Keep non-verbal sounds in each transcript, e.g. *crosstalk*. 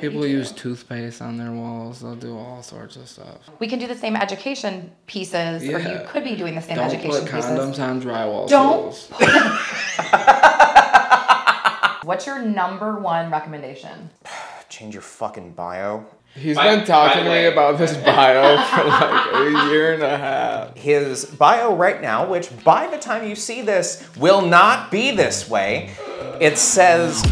People use toothpaste on their walls. They'll do all sorts of stuff. We can do the same education pieces, or you could be doing the same Don't education put pieces. condoms on drywall Don't seals. *laughs* What's your number one recommendation? *sighs* Change your fucking bio. He's By- been talking by to me about this bio *laughs* for like a year and a half. His bio right now, which by the time you see this will not be this way, it says.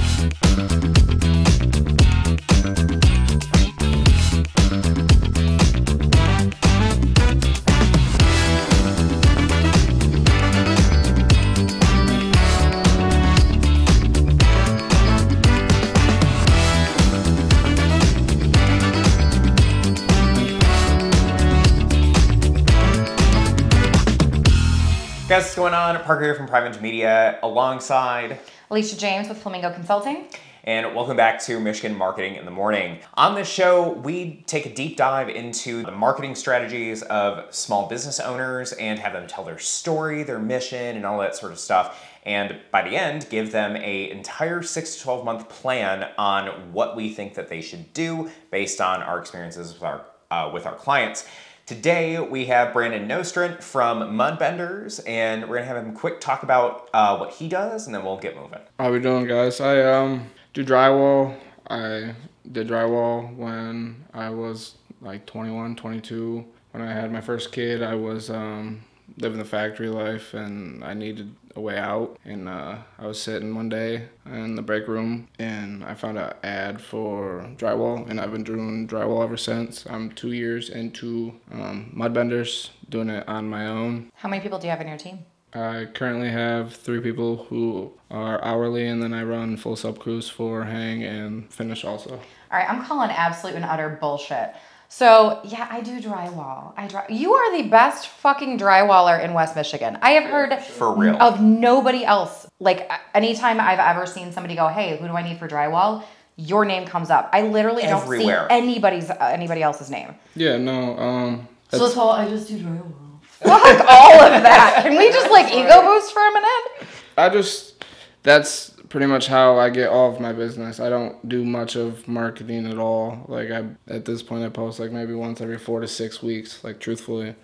Guys, what's going on? Parker here from Prime Edge Media alongside Alicia James with Flamingo Consulting. and welcome back to Michigan Marketing in the Morning. On this show, we take a deep dive into the marketing strategies of small business owners and have them tell their story, their mission, and all that sort of stuff. And by the end, give them a entire six to 12 month plan on what we think that they should do based on our experiences with our, uh, with our clients. Today we have Brandon Nostrant from Mudbenders, and we're gonna have him quick talk about uh, what he does, and then we'll get moving. How we doing, guys? I um do drywall. I did drywall when I was like 21, 22. When I had my first kid, I was um living the factory life and I needed a way out. And uh, I was sitting one day in the break room and I found an ad for drywall, and I've been doing drywall ever since. I'm two years into um, Mudbenders, doing it on my own. How many people do you have in your team? I currently have three people who are hourly, and then I run full sub crews for hang and finish also. All right, I'm calling absolute and utter bullshit. So yeah, I do drywall. I dry. You are the best fucking drywaller in West Michigan. I have heard For real. of nobody else. Like anytime I've ever seen somebody go, "Hey, who do I need for drywall?" Your name comes up. I literally Everywhere. don't see anybody's uh, anybody else's name. Yeah, no, um, So that's, this whole I just do drywall. Fuck all of that. Can we just like ego boost for a minute? I just that's pretty much how I get all of my business. I don't do much of marketing at all. Like I at this point, I post like maybe once every four to six weeks. Like truthfully,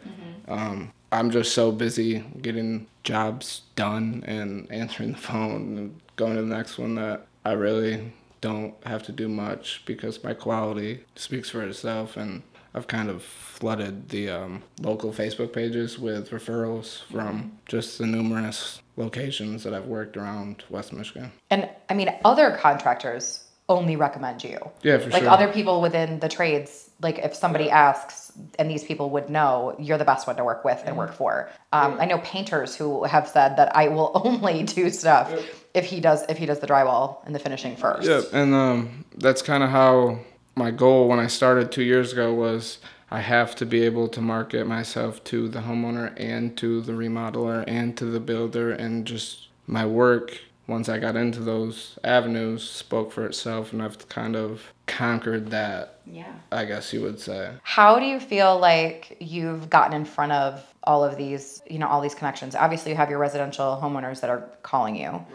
um, I'm just so busy getting jobs done and answering the phone and going to the next one that I really don't have to do much because my quality speaks for itself and I've kind of flooded the um, local Facebook pages with referrals from just the numerous locations that I've worked around West Michigan. And I mean, other contractors only recommend you. Yeah, for like sure. Like other people within the trades, like if somebody asks and these people would know, you're the best one to work with and work for. Um, I know painters who have said that I will *laughs* only do stuff if he does if he does the drywall and the finishing first. Yeah, and um, that's kind of how my goal when I started two years ago was I have to be able to market myself to the homeowner and to the remodeler and to the builder, and just my work. Once I got into those avenues, spoke for itself, and I've kind of conquered that. Yeah. I guess you would say. How do you feel like you've gotten in front of all of these, you know, all these connections? Obviously, you have your residential homeowners that are calling you. Right.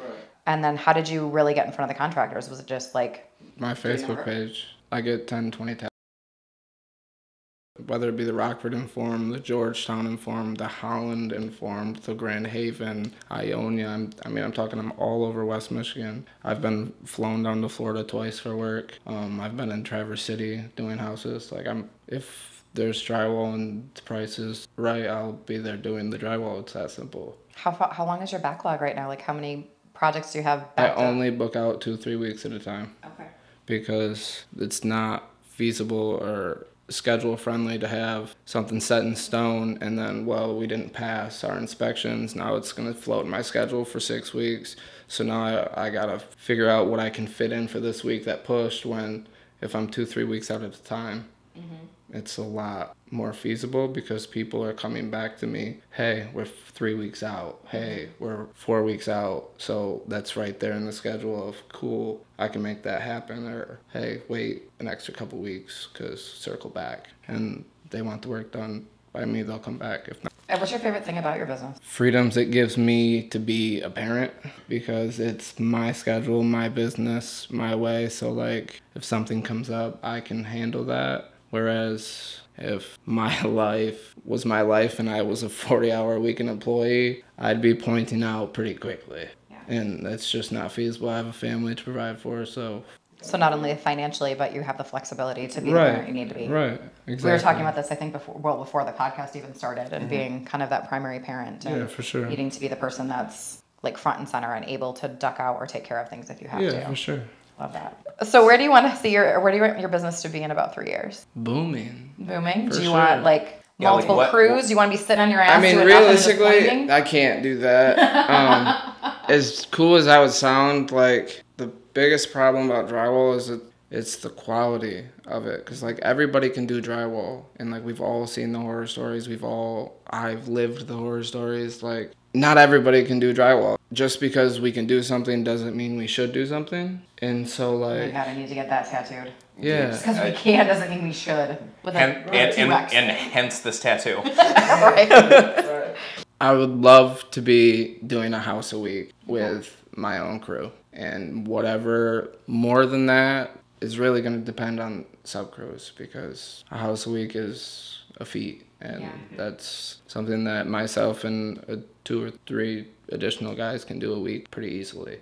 And then how did you really get in front of the contractors? Was it just like My Facebook page, I get 10, 20 tabs. Whether it be the Rockford Informed, the Georgetown Informed, the Holland Informed, the Grand Haven, Ionia. I'm, I mean, I'm talking I'm all over West Michigan. I've been flown down to Florida twice for work. Um, I've been in Traverse City doing houses. Like I'm, if there's drywall and the price is right, I'll be there doing the drywall. It's that simple. how fa- how long is your backlog right now? Like how many projects do you have I up? only book out two, three weeks at a time. Okay. because it's not feasible or schedule friendly to have something set in stone and then well we didn't pass our inspections. Now it's going to float in my schedule for six weeks. So now I, I gotta figure out what i can fit in for this week that pushed when if i'm two three weeks out at a time mm-hmm. It's a lot more feasible because people are coming back to me hey we're three weeks out hey we're four weeks out so that's right there in the schedule of cool i can make that happen or hey wait an extra couple weeks because circle back and they want the work done by me, they'll come back. If not, And what's your favorite thing about your business? freedoms it gives me to be a parent because it's my schedule, my business, my way. So like if something comes up, I can handle that. Whereas if my *laughs* life was my life and I was a 40 hour a week employee, I'd be pointing out pretty quickly. Yeah. And it's just not feasible. I have a family to provide for, so So not only financially, but you have the flexibility to be the right, parent you need to be. right, exactly. We were talking about this, I think, before well before the podcast even started, and mm-hmm. being kind of that primary parent. And Yeah, for sure. Needing to be the person that's like front and center and able to duck out or take care of things if you have Yeah, to. for sure. Love that. So where do you want to see your where do you want your business to be in about three years? Booming. Booming? For do you sure. want like Yeah, like multiple what- crews? Do you want to be sitting on your ass? I mean, doing nothing and just realistically. I can't do that. Um, *laughs* as cool as that would sound, like the biggest problem about drywall is that it's the quality of it. Cause like everybody can do drywall, and like we've all seen the horror stories. We've all I've lived the horror stories. Like not everybody can do drywall. Just because we can do something doesn't mean we should do something. And so Oh my like god, I need to get that tattooed. yeah. Just because we can doesn't mean we should. With a And, and, and, 2X. and hence this tattoo. *laughs* right. I would love to be doing a house a week with my own crew. And whatever more than that is really going to depend on sub crews because a house a week is a feat. And Yeah. that's something that myself and two or three additional guys can do a week pretty easily.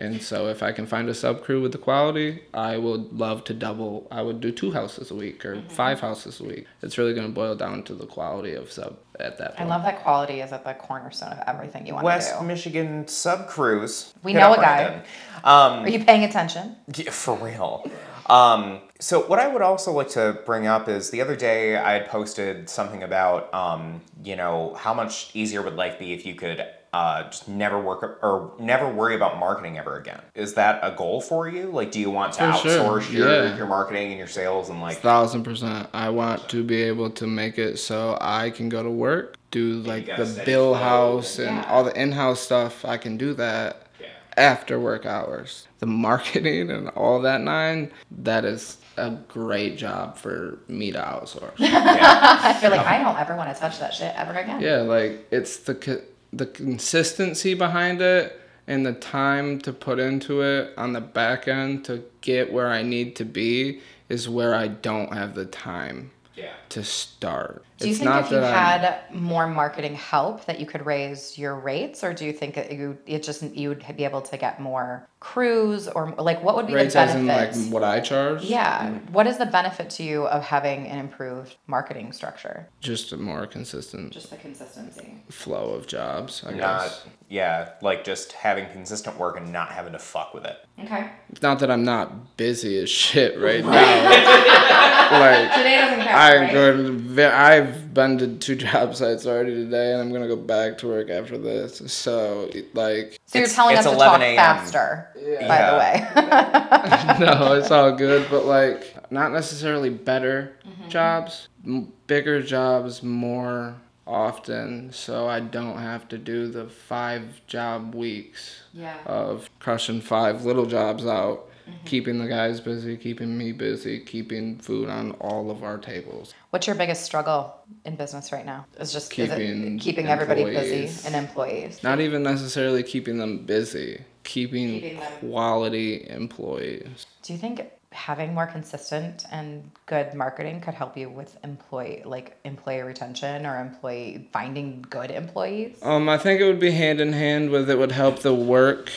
And so if I can find a sub crew with the quality, I would love to double. I would do two houses a week or five houses a week. It's really going to boil down to the quality of sub at that point. I love that quality is at the cornerstone of everything you want West to do. West Michigan sub crews. We Hit know a guy. Um, Are you paying attention? Yeah, for real. Um, so what I would also like to bring up is the other day I had posted something about, um, you know, how much easier would life be if you could uh, just never work or never worry about marketing ever again. Is that a goal for you? Like, do you want to For sure, outsource your, yeah. your marketing and your sales and like, Thousand percent. I want to be able to make it so I can go to work, do like the bill flow. house and Yeah. all the in-house stuff. I can do that Yeah. after work hours. The marketing and all that nine, that is a great job for me to outsource. yeah, *laughs* I feel like I don't ever want to touch that shit ever again. yeah, like it's the co- the consistency behind it and the time to put into it on the back end to get where I need to be is where I don't have the time yeah. to start. Do you it's think not if you that I'm- had more marketing help that you could raise your rates, or do you think that you it just you would be able to get more crews, or like what would be rates the as in like what I charge. yeah, what is the benefit to you of having an improved marketing structure? Just a more consistent Just the consistency. flow of jobs, I Not, guess. yeah, like just having consistent work and not having to fuck with it. Okay. It's not that I'm not busy as shit right now. *laughs* like Today doesn't count. I'm right? going. to ve- I've been to two *laughs* job sites already today, and I'm gonna go back to work after this. So like, So you're It's- telling it's us to talk a.m.. faster. By the way. *laughs* no, it's all good, but like not necessarily better Mm-hmm. jobs, m- bigger jobs more often, so I don't have to do the five job weeks yeah. of crushing five little jobs out, Mm-hmm. keeping the guys busy, keeping me busy, keeping food on all of our tables. What's your biggest struggle in business right now? Is just is Keeping keeping everybody busy and employees. Not even necessarily keeping them busy, keeping, Keeping them- quality employees. Do you think having more consistent and good marketing could help you with employee like employee retention or employee finding good employees? Um, I think it would be hand in hand with it would help the work,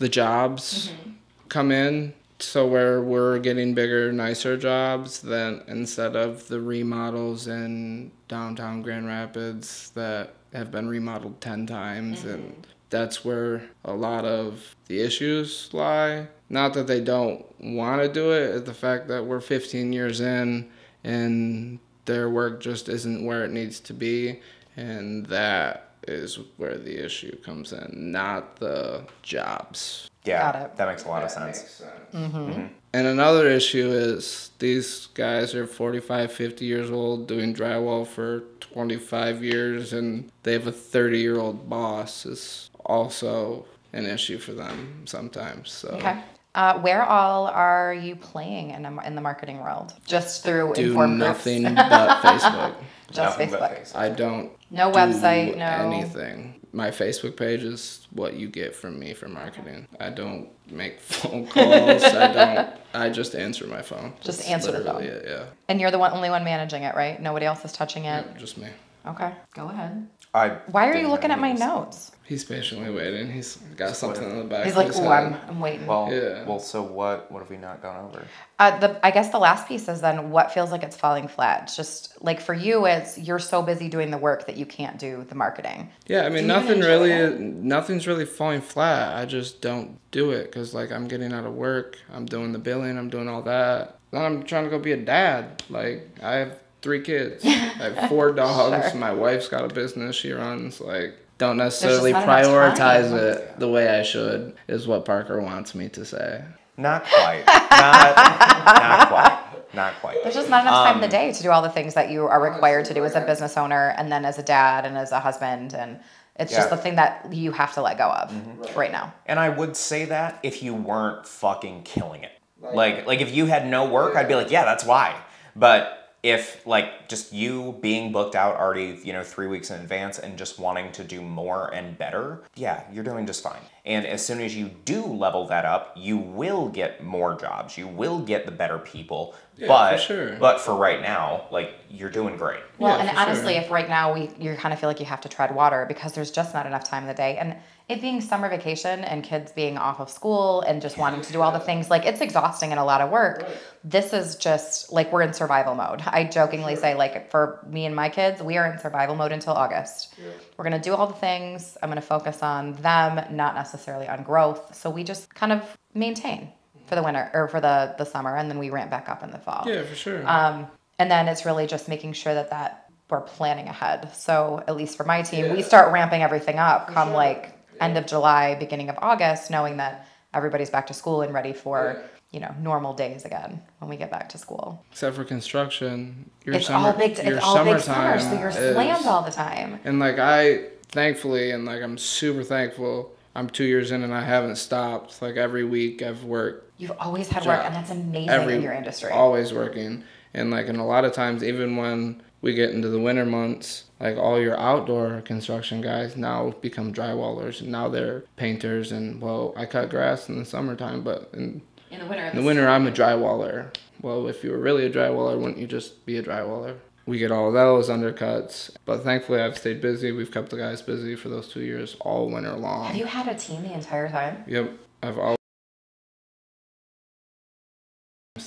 the jobs come in. So where we're getting bigger, nicer jobs than instead of the remodels in downtown Grand Rapids that have been remodeled ten times, and mm-hmm. that's where a lot of the issues lie. Not that they don't want to do it, it's the fact that we're 15 years in and their work just isn't where it needs to be, and that is where the issue comes in, not the jobs. Yeah, Got it. that makes a lot of sense. And another issue is these guys are 45, 50 years old doing drywall for 25 years and they have a 30 year old boss is also an issue for them sometimes. So Okay. Uh, where all are you playing in, a, in the marketing world? Just through Do informed nothing groups? *laughs* but Facebook. Just Nothing but Facebook. Facebook. I don't No do website, no- anything. My Facebook page is what you get from me for marketing. I don't make *laughs* phone calls. I don't. I just answer my phone. Just That's answer the phone. It, yeah. And you're the one, only one managing it, right? Nobody else is touching it. yeah, just me. Okay, go ahead. I Why are you looking at my notes? He's patiently waiting. He's got something in the back. He's like, his ooh, head. I'm, I'm waiting. Well, Yeah. well, so what? What have we not gone over? Uh, the I guess the last piece is then what feels like it's falling flat. It's just like for you, it's you're so busy doing the work that you can't do the marketing. Yeah, I mean, you nothing really, it? nothing's really falling flat. I just don't do it because, like, I'm getting out of work. I'm doing the billing. I'm doing all that. Then I'm trying to go be a dad. Like, I have three kids. *laughs* I have four dogs. Sure. My wife's got a business she runs. Like, don't necessarily prioritize it the way I should. Is what Parker wants me to say. Not quite. not, not quite. Not quite. There's just not enough time in the Um, day to do all the things that you are required to do as a business owner, and then as a dad and as a husband, and it's just the thing that you have to let go of right now. And I would say that if you weren't fucking killing it. Like like if you had no work, I'd be like, yeah, that's why. But if like just you being booked out already, you know, 3 weeks in advance and just wanting to do more and better, yeah, you're doing just fine. And as soon as you do level that up, you will get more jobs. You will get the better people. Yeah, but for sure. but for right now, like you're doing great. Well, Yeah, and honestly, sure. if right now we you kind of feel like you have to tread water because there's just not enough time in the day, and it being summer vacation and kids being off of school and just wanting to do all the things, like it's exhausting and a lot of work. This is just like we're in survival mode. I jokingly say, like for me and my kids, we are in survival mode until August. We're gonna do all the things. I'm gonna focus on them, not necessarily on growth. So we just kind of maintain for the winter or for the the summer, and then we ramp back up in the fall. Yeah, for sure. Um, and then it's really just making sure that that we're planning ahead. So at least for my team, we start ramping everything up come like end of July, beginning of August, knowing that everybody's back to school and ready for you know normal days again when we get back to school. Except for construction, your it's summer, all big. your It's all big summer, so you're is- slammed all the time. And like I, thankfully, and like I'm super thankful. I'm two years in and I haven't stopped. Like every week I've worked You've always had work, and that's amazing every in your industry. always working. And like, and a lot of times, even when we get into the winter months, like all your outdoor construction guys now become drywallers, and now they're painters. And well, I cut grass in the summertime, but in, in the winter, in the winter I'm a drywaller. Well, if you were really a drywaller, wouldn't you just be a drywaller? We get all those undercuts, but thankfully I've stayed busy. We've kept the guys busy for those two years all winter long. have you had a team the entire time? Yep, I've always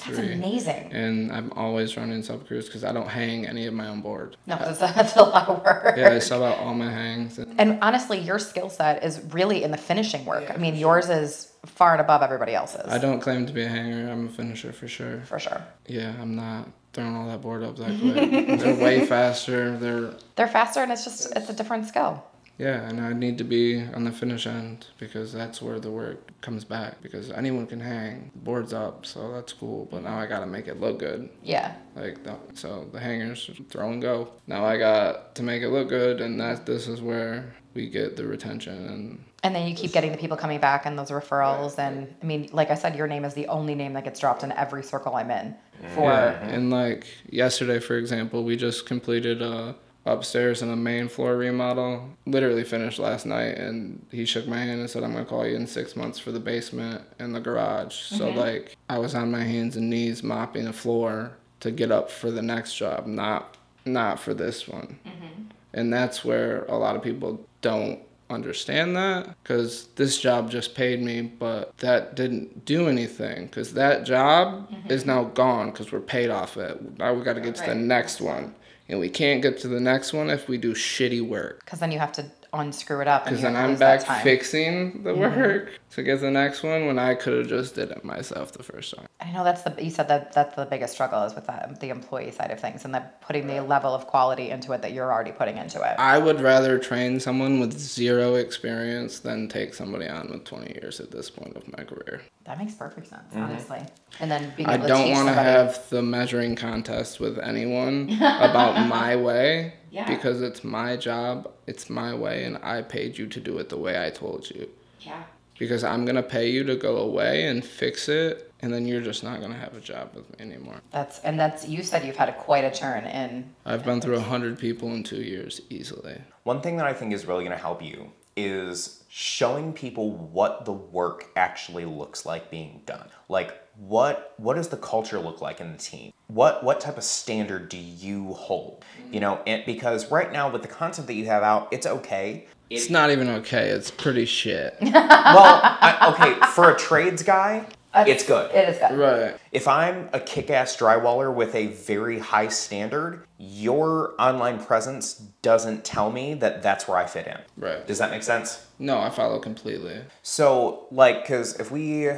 That's amazing. and I'm always running sub crews because I don't hang any of my own board. No, that's, *laughs* that's a lot of work. Yeah, I sub out all my hangs. And And honestly, your skill set is really in the finishing work. I mean, yours is far and above everybody else's. I don't claim to be a hanger. I'm a finisher for sure. For sure. Yeah, I'm not throwing all that board up that *laughs* quick. They're way faster. They're They're faster and it's just, it's a different skill. Yeah, and I need to be on the finish end because that's where the work comes back. Because anyone can hang boards up, so that's cool. But now I gotta make it look good. Yeah. Like the, so, the hangers throw and go. Now I got to make it look good, and that this is where we get the retention and And then you keep getting the people coming back and those referrals. And I mean, like I said, your name is the only name that gets dropped in every circle I'm in for. Yeah, and like yesterday, for example, we just completed a upstairs in a main floor remodel. Literally finished last night, and he shook my hand and said, "I'm gonna call you in six months for the basement and the garage." So like, I was on my hands and knees mopping the floor to get up for the next job, not not for this one. Mm-hmm. And that's where a lot of people don't understand that because this job just paid me, but that didn't do anything because that job mm-hmm. is now gone because we're paid off it. Now we got to get to the next one. And we can't get to the next one if we do shitty work. Because then you have to unscrew it up. Because then I'm back. Mm-hmm. fixing the work to get the next one when I could have just did it myself the first time. I know that's the you said that that's the biggest struggle is with that the employee side of things and that putting the level of quality into it that you're already putting into it. I would rather train someone with zero experience than take somebody on with 20 years at this point of my career. That makes perfect sense, mm-hmm. honestly. And then being I able don't want to have the measuring contest with anyone *laughs* about my way Yeah. because it's my job, it's my way, and I paid you to do it the way I told you. Yeah. Because I'm gonna pay you to go away and fix it, and then you're just not gonna have a job with me anymore. That's and that's you said you've had a, quite a turn in. I've been through a hundred people in two years easily. One thing that I think is really going to help you is showing people what the work actually looks like being done. Like what what does the culture look like in the team? What what type of standard do you hold? You know, and because right now with the content that you have out, it's okay. It's not even okay. It's pretty shit. *laughs* Well, I, okay, for a trades guy, it's good. It is good. right. If I'm a kick ass drywaller with a very high standard, your online presence doesn't tell me that that's where I fit in. Right. Does that make sense? No, I follow completely. So, like, because if we.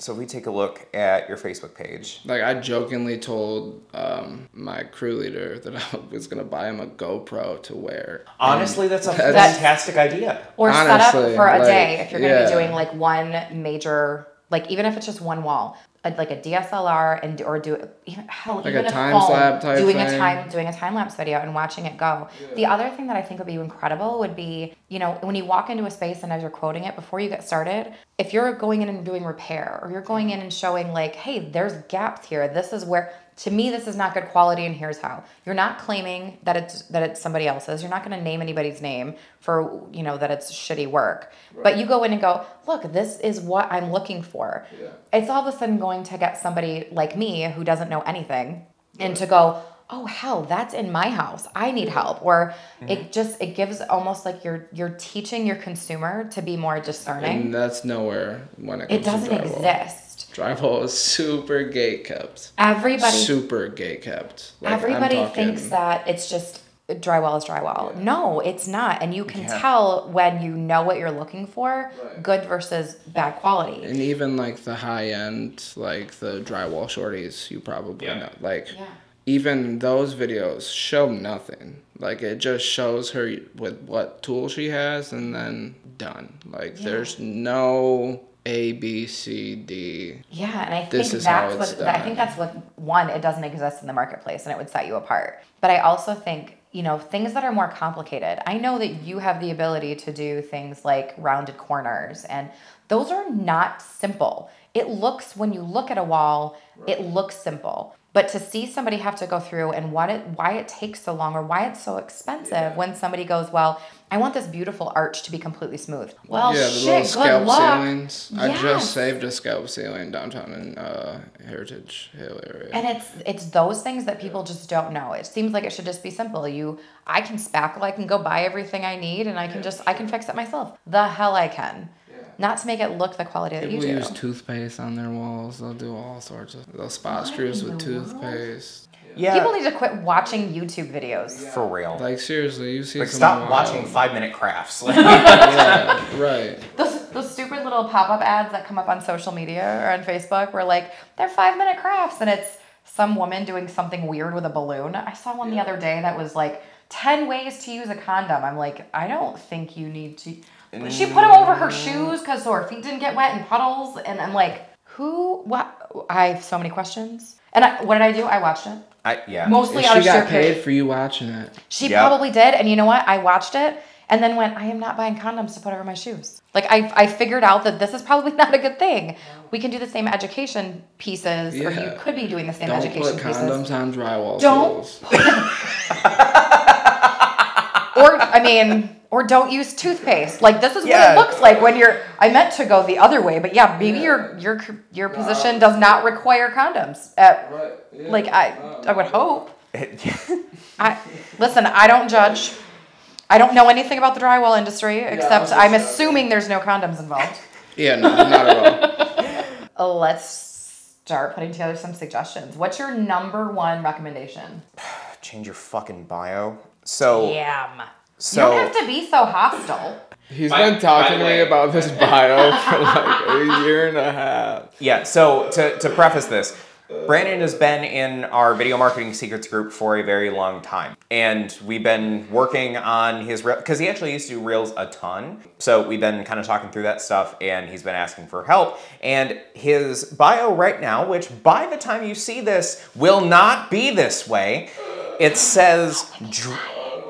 So if we take a look at your Facebook page, Like I jokingly told um, my crew leader that *laughs* I was gonna buy him a GoPro to wear. honestly, that's a That's- fantastic idea. Or set up for a like, day if you're going to yeah. be doing like one major, like even if it's just one wall, a, like a DSLR and or do even hell Like even a a time lapse type doing a time doing a time lapse video and watching it go. The other thing that I think would be incredible would be you know when you walk into a space and as you're quoting it before you get started, if you're going in and doing repair or you're going in and showing like hey there's gaps here, this is where to me this is not good quality and here's how. You're not claiming that it's that it's somebody else's. You're not going to name anybody's name for you know that it's shitty work. But you go in and go look this is what i'm looking for. It's all of a sudden going to get somebody like me who doesn't know anything and to go oh hell that's in my house. I need help. Or mm-hmm. it just it gives almost like you're you're teaching your consumer to be more discerning. And that's nowhere when it comes to it doesn't to drywall. exist Drywall is super gate kept. everybody Super gate kept. Like, Everybody talking- thinks that it's just uh, drywall is drywall. No, it's not. And you can Yeah. tell when you know what you're looking for, Right. good versus bad quality. And even like the high end, like the drywall shorties, you probably Yeah. know. Like Yeah. even those videos show nothing. Like it just shows her with what tool she has and then done. Like Yeah. there's no A B C D. Yeah, and I think This that's what I think that's what one it doesn't exist in the marketplace and it would set you apart. But I also think you know things that are more complicated. I know that you have the ability to do things like rounded corners and those are not simple. It looks when you look at a wall, it looks simple. But to see somebody have to go through and what it why it takes so long or why it's so expensive when somebody goes, Well, I want this beautiful arch to be completely smooth. Well yeah, the shit, little good scalp luck. ceilings. I just saved a scalp ceiling downtown in uh, Heritage Hill area. And it's it's those things that people just don't know. It seems like it should just be simple. You I can spackle, I can go buy everything I need and I can just I can fix it myself. The hell I can. Not to make it look the quality that you do. People do. use toothpaste on their walls. They'll do all sorts of. They'll spot screws with toothpaste. Yeah, People need to quit watching YouTube videos. for real. Like, Like seriously, you see. someone stop walk- watching five minute crafts. *laughs* *laughs* yeah, right. Those those stupid little pop-up ads that come up on social media or on Facebook where like they're five minute crafts and it's some woman doing something weird with a balloon. I saw one the other day that was like 10 ways to use a condom. I'm like, I don't think you need to. She put them over her shoes because so her feet didn't get wet in puddles. And I'm like, who? What? I have so many questions. And I, what did I do? I watched it. I, yeah. Mostly And out she of sheer got paid for you watching it. She Yep. probably did. And you know what? I watched it and then went, I am not buying condoms to put over my shoes. Like I, I figured out that this is probably *laughs* not a good thing. We can do the same education pieces, or you could be doing the same Don't education put pieces. condoms on drywall Don't. *laughs* Or I mean, or don't use toothpaste. Like this is Yeah. what it looks like when you're. I meant to go the other way, but yeah, maybe your your your position does not require condoms. Uh, like I, I would hope. *laughs* I listen. I don't judge. I don't know anything about the drywall industry except was I'm assuming there's no condoms involved. *laughs* Yeah, no, not at all. Uh, *laughs* Let's start putting together some suggestions. What's your number one recommendation? *sighs* Change your fucking bio. So, Damn. You don't have to be so hostile. He's By- been talking to me about this *laughs* bio for like a year and a half. Yeah, so to, to preface this, Brandon has been in our video marketing secrets group for a very long time. And we've been working on his reel, because he actually used to do reels a ton. So we've been kind of talking through that stuff and he's been asking for help. And his bio right now, which by the time you see this will not be this way, it says, dr-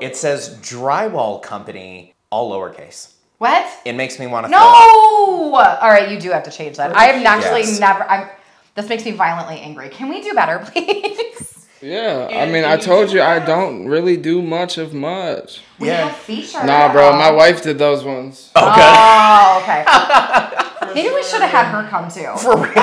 it says drywall company, all lowercase. What? It makes me want to No! All right, you do have to change that. I have actually Yes. never. I'm. This makes me violently angry. Can we do better, *laughs* please? Yeah, I mean, I told you I don't really do much of much. We Yeah. have features. Nah, bro, my oh. wife did those ones. Oh, good. Oh, okay. *laughs* Maybe we should have had her come too. *laughs* For real.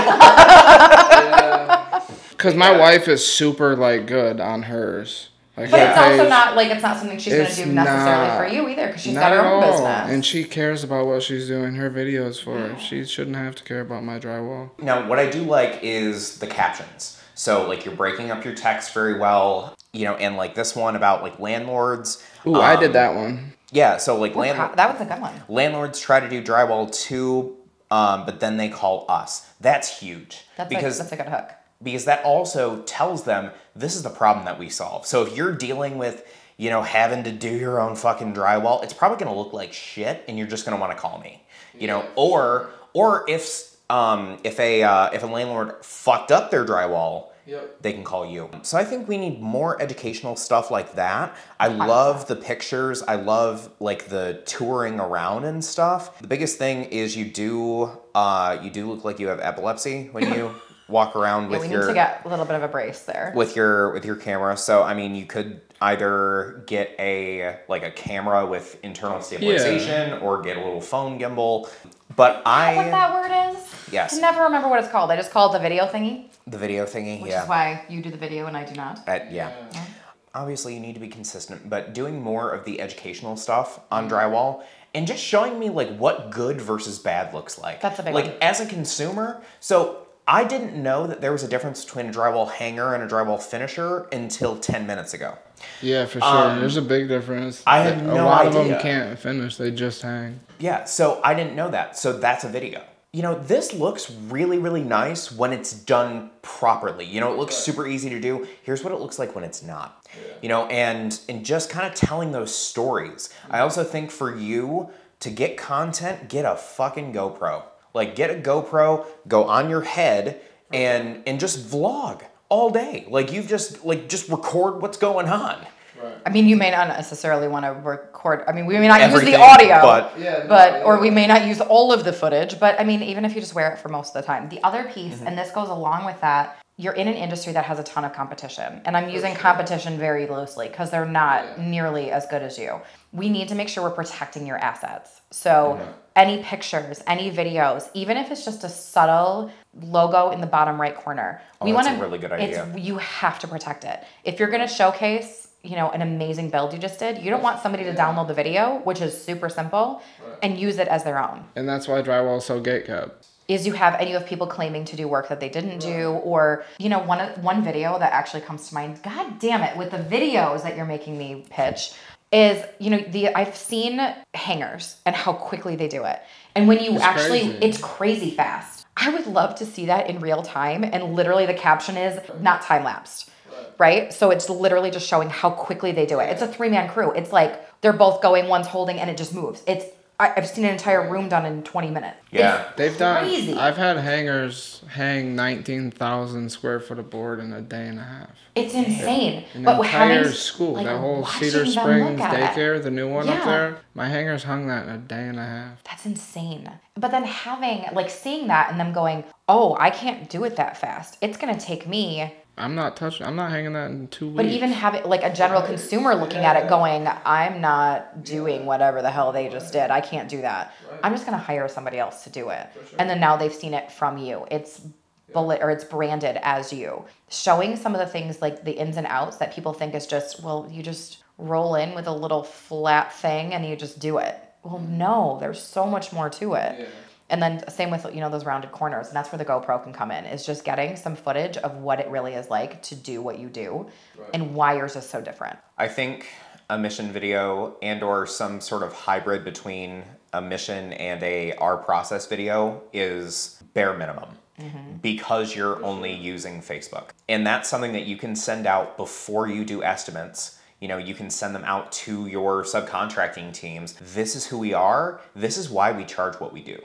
Cause my wife is super like good on hers. Like But her it's also page- not like it's not something she's gonna do necessarily not. for you either, because she's Not got her at own all. business. And she cares about what she's doing her videos for. She shouldn't have to care about my drywall. Now, what I do like is the captions. So, like, you're breaking up your text very well, you know, and like this one about like landlords. Ooh, I um, did that one. Yeah, so like We're land- that was a good one. landlords try to do drywall too, um, but then they call us. That's huge That's because a, that's a good hook. Because that also tells them this is the problem that we solve. So if you're dealing with, you know, having to do your own fucking drywall, it's probably going to look like shit and you're just going to want to call me. You know, or or if um if a uh, if a landlord fucked up their drywall, Yep. they can call you. So I think we need more educational stuff like that. I love the pictures. I love like the touring around and stuff. The biggest thing is you do uh you do look like you have epilepsy when you *laughs* walk around Yeah, with we need to get a little bit of a brace there. with your with your camera. So I mean, you could either get a like a camera with internal stabilization or get a little phone gimbal. But I. what that word is? Yes. I never remember what it's called. I just call it the video thingy, the video thingy, which yeah. is why you do the video and I do not. Uh, yeah. Obviously, you need to be consistent, but doing more of the educational stuff on drywall and just showing me like what good versus bad looks like. That's a big like one. as a consumer. So I didn't know that there was a difference between a drywall hanger and a drywall finisher until ten minutes ago. Yeah, for sure. Um, There's a big difference. I had a no lot of them can't finish; they just hang. Yeah, so I didn't know that. So that's a video. You know, this looks really, really nice when it's done properly. You know, it looks super easy to do. Here's what it looks like when it's not. You know, and and just kind of telling those stories. I also think for you to get content, get a fucking GoPro. Like get a GoPro, go on your head and and just vlog all day. Like you've just like just record what's going on. Right. I mean, you may not necessarily want to record. I mean, we may not use the audio, but- Yeah, no, but or we may not use all of the footage. But I mean, even if you just wear it for most of the time, the other piece, Mm-hmm. and this goes along with that, you're in an industry that has a ton of competition, and I'm using competition very loosely because they're not nearly as good as you. We need to make sure we're protecting your assets. So any pictures, any videos, even if it's just a subtle logo in the bottom right corner, oh, we Oh, that's want a really good It's idea. you have to protect it. If you're going to showcase, you know, an amazing build you just did, you don't want somebody to download the video, which is super simple, and use it as their own. And that's why drywall is so gate kept. Is you have and you have people claiming to do work that they didn't do, or you know, one one video that actually comes to mind. God damn it, with the videos that you're making me pitch. Is you know the I've seen hangers and how quickly they do it, and when you It's actually crazy. it's crazy fast. I would love to see that in real time, and literally the caption is not time lapsed right? So it's literally just showing how quickly they do it. It's a three man crew. It's like they're both going, one's holding, and it just moves. It's I, I've seen an entire room done in 20 minutes. Yeah. It's They've done. crazy. I've had hangers hang nineteen thousand square foot of board in a day and a half. It's insane. An but entire having school, like, that whole watching Cedar Springs look at it, daycare, the new one up there. My hangers hung that in a day and a half. That's insane. But then having like seeing that and them going, oh, I can't do it that fast. It's gonna take me. I'm not touching. I'm not hanging that in two weeks. But even having like a general consumer looking at it going, I'm not doing whatever the hell they just did. I can't do that. I'm just gonna hire somebody else to do it. And then now they've seen it from you. It's bullet or it's branded as you. Showing some of the things like the ins and outs that people think is just, well, you just roll in with a little flat thing and you just do it. Well, mm-hmm. no, there's so much more to it. And then same with you know those rounded corners, and that's where the GoPro can come in. Is just getting some footage of what it really is like to do what you do, and why yours is so different. I think a mission video and or some sort of hybrid between a mission and a R process video is bare minimum mm-hmm. because you're only using Facebook. And that's something that you can send out before you do estimates. You know, you can send them out to your subcontracting teams. This is who we are. This is why we charge what we do.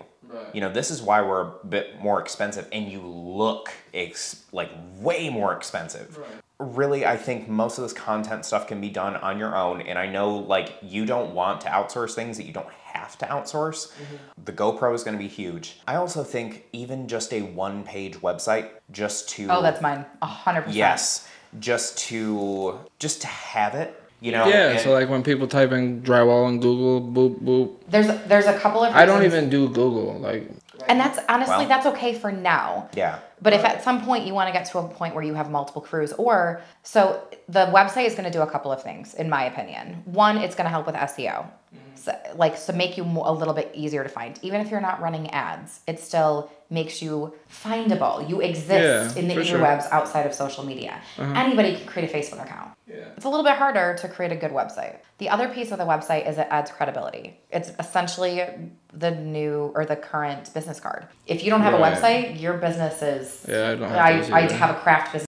You know, this is why we're a bit more expensive and you look ex- like way more expensive really i think most of this content stuff can be done on your own and i know like you don't want to outsource things that you don't have have to outsource. Mm-hmm. The GoPro is going to be huge. I also think even just a one page website, just to. Oh, that's mine. A hundred percent. Yes, just to just to have it, you know. Yeah, and- so like when people type in drywall in Google, boop boop. There's there's a couple of. I don't even do Google. Like, And that's honestly Well- that's okay for now. yeah. But if at some point you want to get to a point where you have multiple crews, or so the website is going to do a couple of things, in my opinion. One, it's going to help with SEO, mm-hmm. so, like so make you a little bit easier to find. Even if you're not running ads, it still makes you findable. You exist Yeah, in the for sure. outside of social media. Uh-huh. Anybody can create a Facebook account. It's a little bit harder to create a good website. The other piece of the website is it adds credibility. It's essentially the new or the current business card. If you don't have Right. a website, your business is. Yeah, I don't have I, I have a craft business.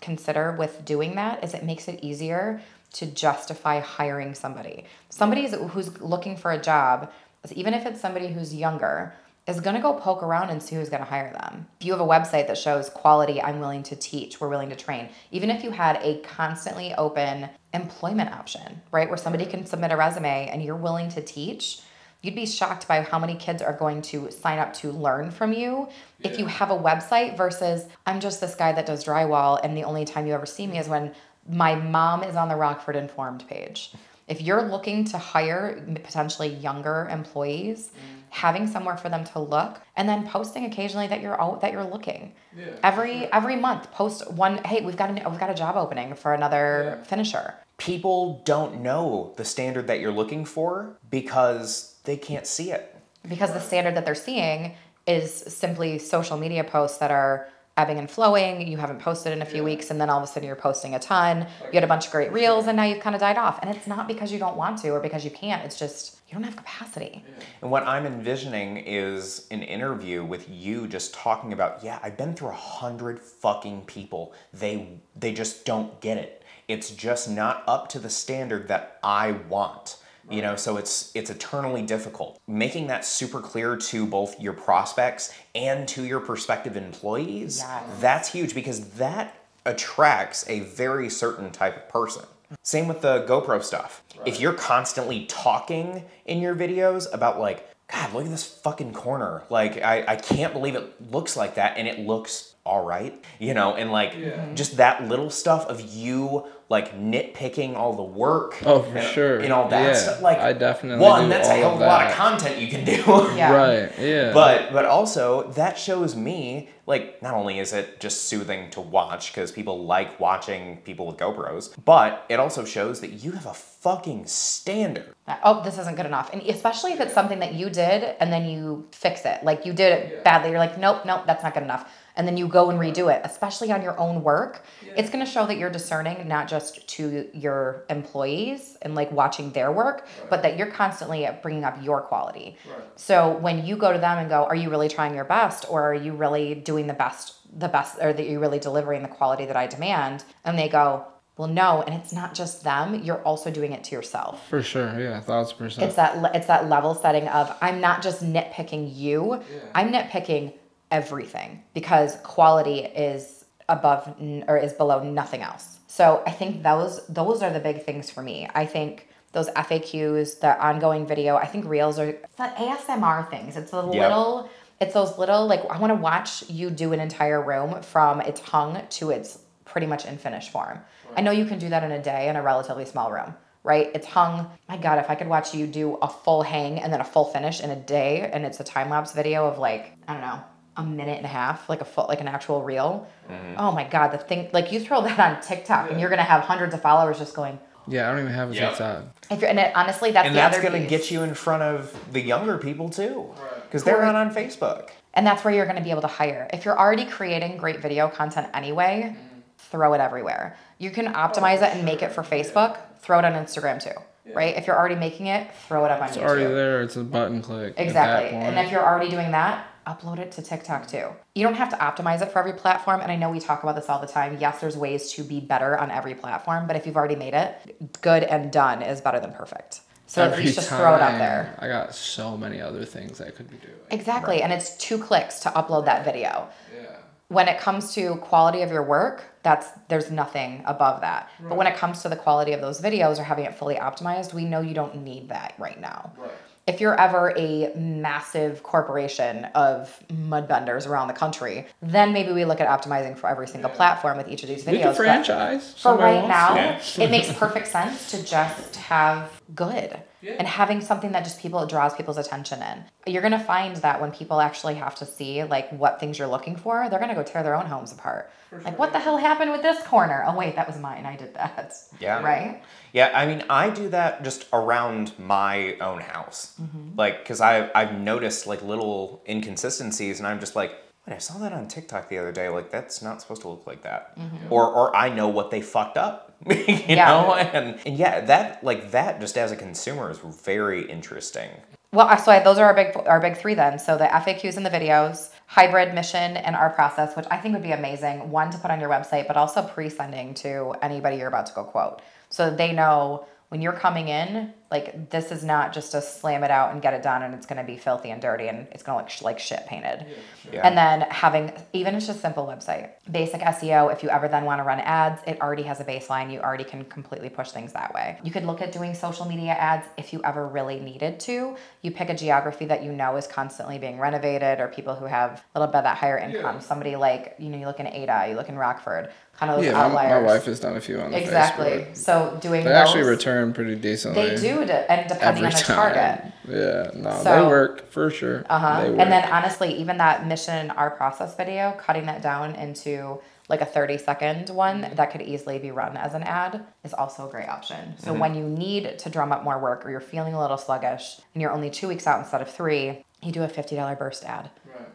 consider with doing that is it makes it easier to justify hiring somebody. Somebody who's- who's looking for a job, even if it's somebody who's younger, is going to go poke around and see who's going to hire them. If you have a website that shows quality, I'm willing to teach, we're willing to train. Even if you had a constantly open employment option, right, where somebody can submit a resume and you're willing to teach, you'd be shocked by how many kids are going to sign up to learn from you if you have a website versus I'm just this guy that does drywall and the only time you ever see me is when my mom is on the Rockford Informed page. If you're looking to hire potentially younger employees, mm. Having somewhere for them to look and then posting occasionally that you're out that you're looking. Yeah, every every month post one hey, we've got a we've got a job opening for another finisher. People don't know the standard that you're looking for because they can't see it. because the standard that they're seeing is simply social media posts that are ebbing and flowing. You haven't posted in a few weeks, and then all of a sudden you're posting a ton. You had a bunch of great reels, and now you've kind of died off. And it's not because you don't want to or because you can't. It's just you don't have capacity. And what I'm envisioning is an interview with you just talking about, yeah, I've been through a hundred fucking people. They they just don't get it. It's just not up to the standard that I want. You know, so it's it's eternally difficult. Making that super clear to both your prospects and to your prospective employees, Yes. that's huge because that attracts a very certain type of person. Same with the GoPro stuff. If you're constantly talking in your videos about like, God, look at this fucking corner. Like, I, I can't believe it looks like that and it looks all right, you know, and like mm-hmm. just that little stuff of you like nitpicking all the work. Oh, for and, sure. And all that Yeah, stuff. Like, I definitely one, that's a all hell of of a lot of content you can do. *laughs* Yeah. Right. Yeah. But but also that shows me like not only is it just soothing to watch because people like watching people with GoPros, but it also shows that you have a fucking standard. Oh, this isn't good enough. And especially if it's something that you did and then you fix it. Like you did it badly. You're like, nope, nope, that's not good enough. And then you go and redo it, especially on your own work. It's going to show that you're discerning, not just to your employees and like watching their work, but that you're constantly bringing up your quality. So when you go to them and go, are you really trying your best or are you really doing the best, the best, or that you're really delivering the quality that I demand? And they go, well, no. And it's not just them, you're also doing it to yourself. for sure. Yeah. Thousand percent. It's that it's that level setting of I'm not just nitpicking you. I'm nitpicking everything because quality is above or is below nothing else. So I think those those are the big things for me. I think those FAQs, the ongoing video, I think reels are it's the ASMR things. It's the Yep. little it's those little like I want to watch you do an entire room from its hung to its pretty much in finished form. I know you can do that in a day in a relatively small room right? It's hung. My God, if I could watch you do a full hang and then a full finish in a day, and it's a time lapse video of like I don't know a minute and a half, like a full, like an actual reel. Mm-hmm. Oh my God, the thing like you throw *laughs* that on TikTok and you're gonna have hundreds of followers just going. yeah. I don't even have a Yep. TikTok. If you're, and it, honestly, that's And the that's other going to piece. get you in front of the younger people too. Because they're Correct. not on Facebook. And that's where you're going to be able to hire. If you're already creating great video content anyway, throw it everywhere. You can optimize it and make it for Facebook, throw it on Instagram too, right? If you're already making it, throw it up on It's YouTube. already there. It's a button click. Exactly. And if you're already doing that, upload it to TikTok too. You don't have to optimize it for every platform. And I know we talk about this all the time. Yes, there's ways to be better on every platform, but if you've already made it, good and done is better than perfect. So at least just throw it up there. I got so many other things I could be doing. Exactly. And it's two clicks to upload that video. Yeah. When it comes to quality of your work, that's there's nothing above that. Right. But when it comes to the quality of those videos or having it fully optimized, we know you don't need that right now. Right. If you're ever a massive corporation of mud benders around the country, then maybe we look at optimizing for every single platform with each of these videos. We can But- franchise. for right now, Yeah. it makes perfect sense to just have good and having something that just people draws people's attention in. You're gonna find that when people actually have to see like what things you're looking for, they're gonna go tear their own homes apart. Like, what the hell happened with this corner? Oh wait, that was mine. I did that. Yeah. Right. Yeah, I mean, I do that just around my own house. Mm-hmm. Like, because I I've noticed like little inconsistencies, and I'm just like, wait, I saw that on TikTok the other day. Like, that's not supposed to look like that. Mm-hmm. Or or I know what they fucked up. *laughs* you Yeah. know, and and yeah, that like that just as a consumer is very interesting. Well, so I, those are our big our big three then. So the FAQs and the videos, hybrid mission, and our process, which I think would be amazing. One to put on your website, but also pre-sending to anybody you're about to go quote, so they know when you're coming in, like this is not just to slam it out and get it done, and it's going to be filthy and dirty, and it's going to look sh- like shit painted. Yeah. And then having even it's just simple website, basic SEO. If you ever then want to run ads, it already has a baseline. You already can completely push things that way. You could look at doing social media ads if you ever really needed to. You pick a geography that you know is constantly being renovated, or people who have a little bit of that higher income. Somebody like you know you look in Ada, you look in Rockford, kind of those Yeah, my, outliers. my wife has done a few on the exactly. So doing They those, actually return pretty decently. They do, to, and depending on the target. Yeah, no, they work for sure. Uh-huh. And then honestly, even that mission our process video, cutting that down into like a 30 second one that could easily be run as an ad is also a great option. So when you need to drum up more work or you're feeling a little sluggish and you're only two weeks out instead of three, you do a $50 burst ad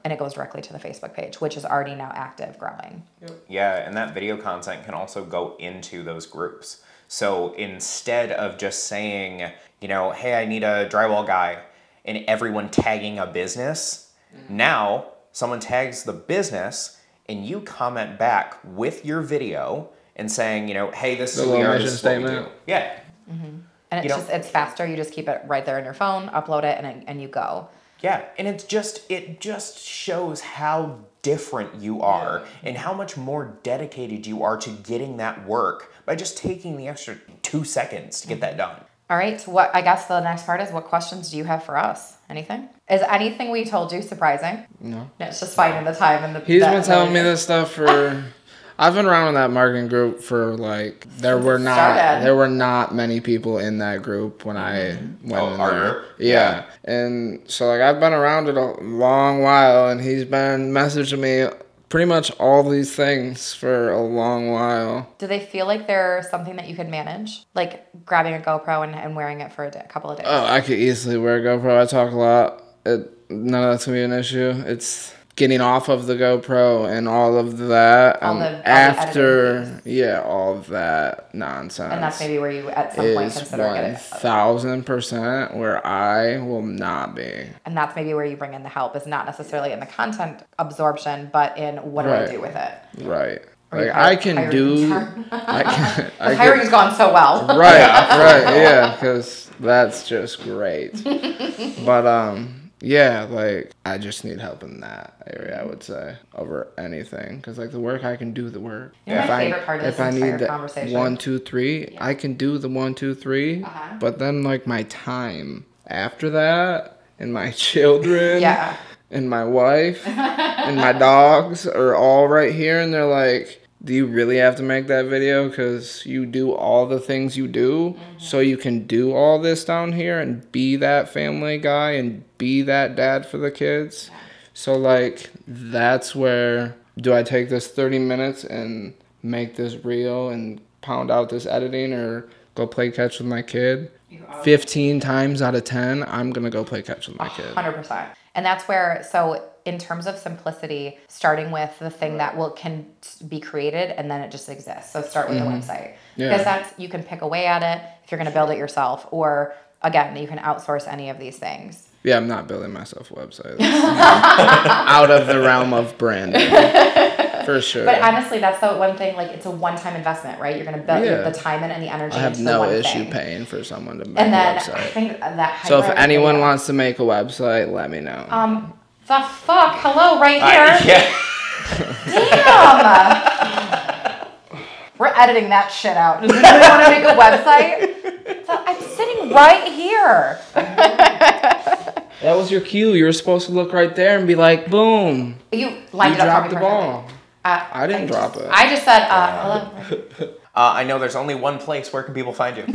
and it goes directly to the Facebook page, which is already now active growing. Yeah, and that video content can also go into those groups. So instead of just saying, you know, hey, I need a drywall guy, and everyone tagging a business, mm-hmm. now someone tags the business, and you comment back with your video and saying, you know, hey, this The is who we little are, mission this is what we do. statement. Yeah, mm-hmm. And it's You know- just it's faster. You just keep it right there in your phone, upload it, and it- and you go. Yeah, and it's just it just shows how different you are and how much more dedicated you are to getting that work by just taking the extra 2 seconds to get that done. All right. What I guess the next part is what questions do you have for us? Anything? Is anything we told you surprising? No. No, it's just finding the time and the. He's that been telling me this stuff for. *laughs* I've been around in that marketing group for like there were not started. there were not many people in that group when I mm-hmm. went Oh, in our there. group? Yeah. and so like I've been around it a long while, and he's been messaging me pretty much all these things for a long while. Do they feel like they're something that you could manage, like grabbing a GoPro and, and wearing it for a, day, a couple of days? Oh, I could easily wear a GoPro. I talk a lot. It, none of that's gonna be an issue. It's getting off of the GoPro and all of that. All and the- all after, yeah, all of that nonsense. and that's maybe where you at some point consider getting. thousand percent where I will not be. And that's maybe where you bring in the help is not necessarily in the content absorption, but in what do I Right. do with it? Right. Or Like I can do. *laughs* I *laughs* can. I can hiring's gone so well. *laughs* right right yeah because that's just great but um yeah like i just need help in that area i would say over anything because like the work i can do the work You know, if my I, favorite part of if this i need the conversation- one two three i can do the one two three, Uh-huh. but then like my time after that and my *laughs* children Yeah. and my wife *laughs* and my dogs are all right here and they're like do you really have to make that video? Because you do all the things you do so mm-hmm. you can do all this down here and be that family guy and be that dad for the kids? So like that's where do i take this 30 minutes and make this reel and pound out this editing or go play catch with my kid? 15 times out of 10 i'm gonna go play catch with my kid. Hundred percent. And that's where so in terms of simplicity, starting with the thing that will can be created and then it just exists. So start with the mm-hmm. website. Yeah. Because that's you can pick away at it if you're gonna build it yourself or again, you can outsource any of these things. Yeah, I'm not building myself a website. *laughs* Out of the realm of branding. *laughs* For sure. But honestly, that's the one thing. Like, it's a one-time investment, right? You're gonna build Yeah. the time and the energy. I have no issue thing. paying for someone to make And a then I think that. So if anyone yeah. wants to make a website, let me know. um, the fuck, hello, right I- here. yeah. Damn. *laughs* We're editing that shit out. Does anybody want to make a website? So I'm sitting right here. that was your cue. You were supposed to look right there and be like, boom. You lined You it up dropped the ball. Uh, I didn't just- drop it. I just said, uh, hello. *laughs* Uh, I know there's only one place. Where can people find you? *laughs*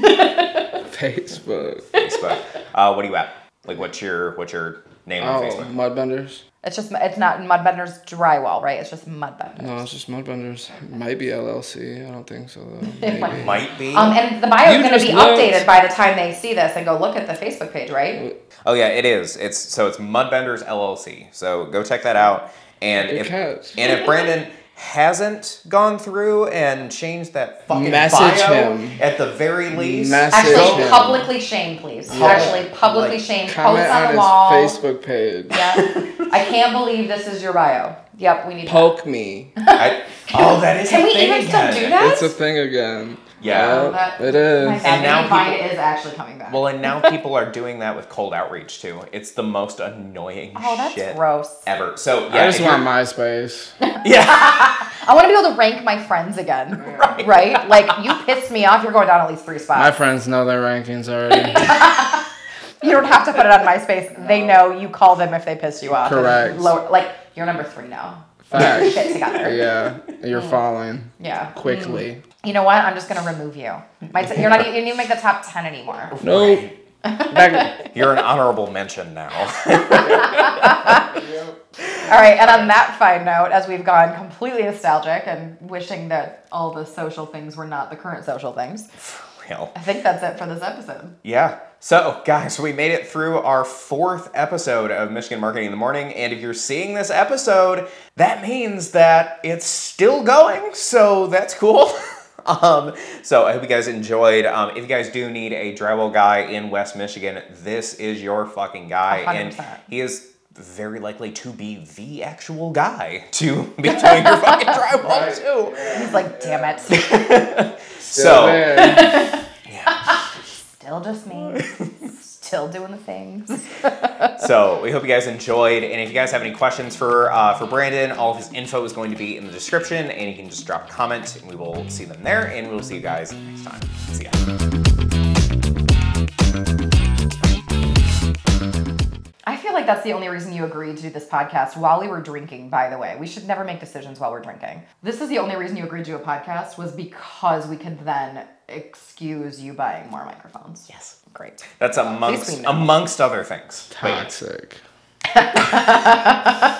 Facebook. Facebook. Uh, what are you at? Like, what's your what's your name on Oh, Facebook? Mudbenders? It's just, it's not Mudbenders drywall, right? It's just Mudbenders. No, it's just Mudbenders. Might be LLC. I don't think so though. It *laughs* might Might be. Um, and the bio is going to be looked. updated by the time they see this and go look at the Facebook page, right? oh yeah, it is. It's so it's Mudbenders LLC. So go check that out. And Good if catch. and if Brandon hasn't gone through and changed that fucking Message bio him. at the very least, Message Actually, him. publicly shame, please. Actually, publicly Like, shame. Comment Post on on the his wall. Facebook page. Yeah. I can't believe this is your bio. Yep, we need Poke me. *laughs* I, oh, that is Can a we thing even still again. do that? It's a thing again. Yeah. Yep, That- it My And now people- is actually coming back. Well, and now *laughs* people are doing that with cold outreach too. It's the most annoying oh, that's shit gross. ever. So yeah, I just want you're- MySpace. *laughs* yeah. I want to be able to rank my friends again. *laughs* Right? Like, you pissed me off, you're going down at least three spots. My friends know their rankings already. You don't have to put it on MySpace. They know you call them if they piss you off. Correct. Lower, like, you're number three now. Facts. Shit together. yeah, you're Mm. falling Yeah. quickly. You know what? I'm just gonna remove you. My t- you're not. You didn't even make the top ten anymore. Nope. Back. *laughs* You're an honorable mention now. *laughs* All right. And on that fine note, as we've gone completely nostalgic and wishing that all the social things were not the current social things, *sighs* Real. I think that's it for this episode. Yeah. So, guys, we made it through our fourth episode of Michigan Marketing in the Morning. And if you're seeing this episode, that means that it's still going. So, that's cool. *laughs* *laughs* um, so, I hope you guys enjoyed. Um, if you guys do need a drywall guy in West Michigan, this is your fucking guy. And 100%. he is very likely to be the actual guy to *laughs* be doing your fucking *laughs* drywall, too. He's like, damn it. So, Man. Still just me. Still doing the things. *laughs* So we hope you guys enjoyed, and if you guys have any questions for uh, for Brandon, all of his info is going to be in the description, and you can just drop a comment, and we will see them there, and we'll see you guys next time. See ya. I feel like that's the only reason you agreed to do this podcast while we were drinking, by the way. We should never make decisions while we're drinking. This is the only reason you agreed to do a podcast was because we could then excuse you buying more microphones. Yes. Great. That's amongst amongst other things. But yeah. Toxic. *laughs*